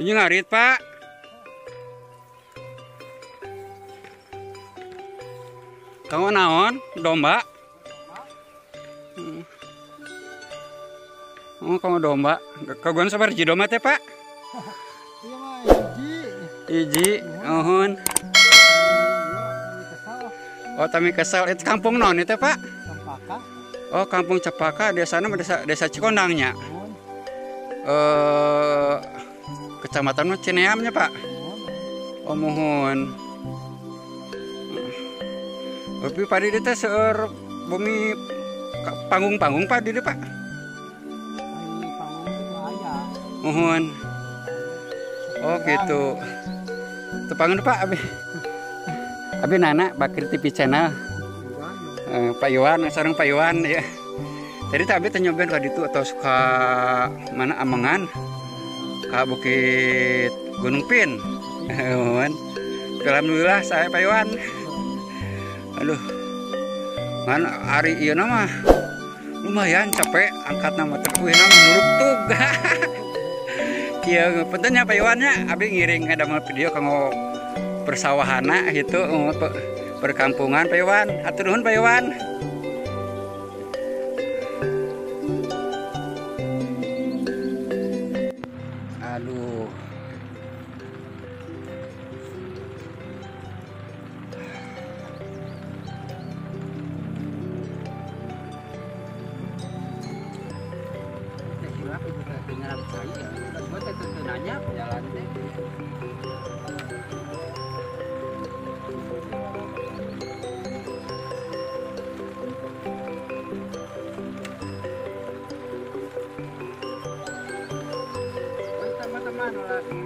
Ini ngarit, Pak. Kamu naon? Domba? Hmm. Oh, kamu domba. Kaguan sabar ji domba teh, Pak? Iya mah hiji. Iji, uhun. Oh, tami kesal. Itu kampung non itu, Pak? Oh, kampung Cepaka, desa desa desa Cikondangnya. Eh kecamatan Cineamnya, Pak. Oh, mohon. Tapi Pak Didi teh seueur bumi panggung-panggung Pak Didi, Pak. Itu. Mohon. Oh, gitu. Tepangan Pak abi. Abi Nana Bakri TV channel. Eh, Pak Iwan, sareng Pak Iwan ya. Tadi tapi nyobain ka ditu atau suka mana Amengan ka Bukit Gunung Pin. Iwan. Alhamdulillah saya Pak Iwan. Aduh. Kan hari ieu mah lumayan capek angkat nama terkuina menurut tug. Iya, pentingnya Pak Iwannya abi ngiring ada video kanggo persawahana gitu pe- perkampungan Pak Iwan. Atur nuhun Pak Iwan. Aduh. Teman-teman lagi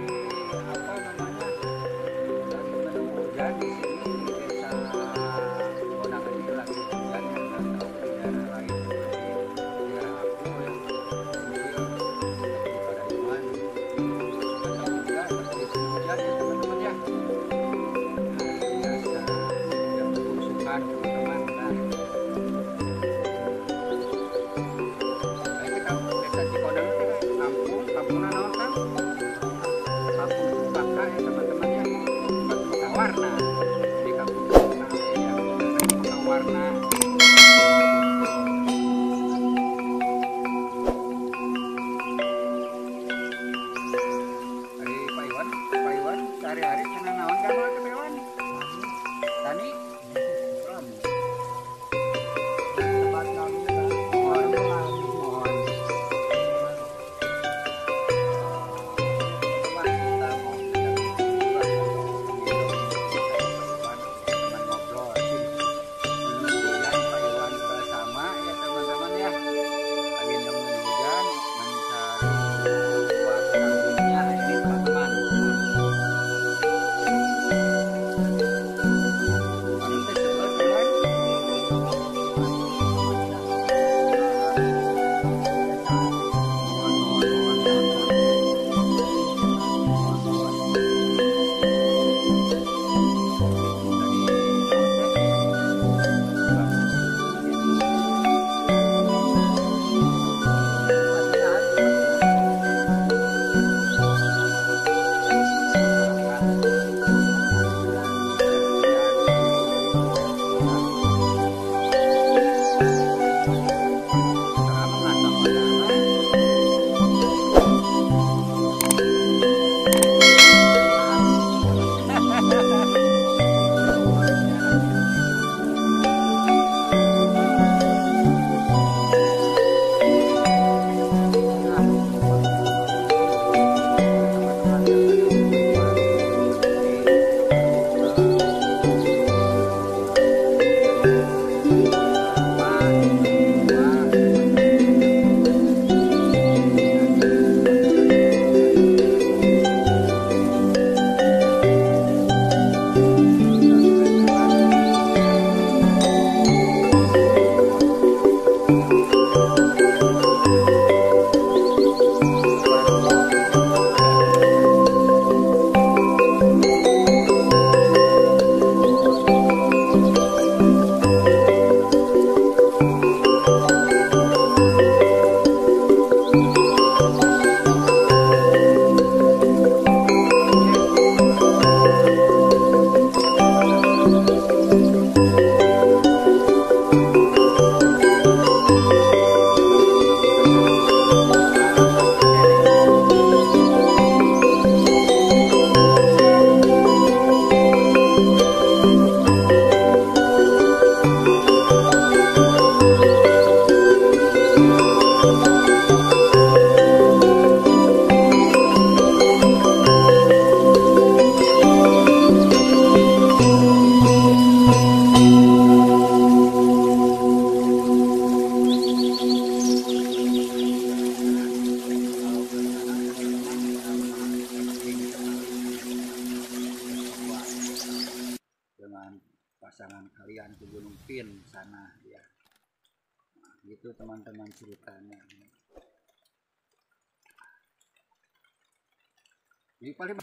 Iwan sehari-hari kena naon Música kalian ke Gunung Pin sana ya. Nah, gitu teman-teman ceritanya. Jadi paling